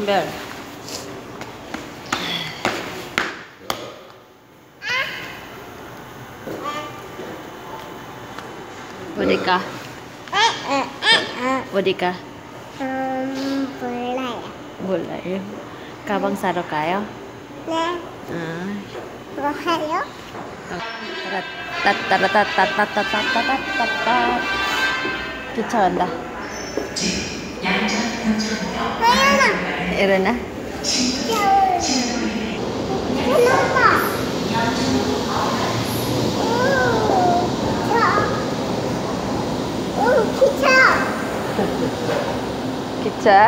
한별. 어디 가? 어디 가? 음, 몰라요. 몰라요. 가방 사러 가요? 네, 아. 뭐 해요? 따따따따따따따따따따따 온다. 하연아, 일 Irena? Kenapa? Oh. Oh, kita. Kita.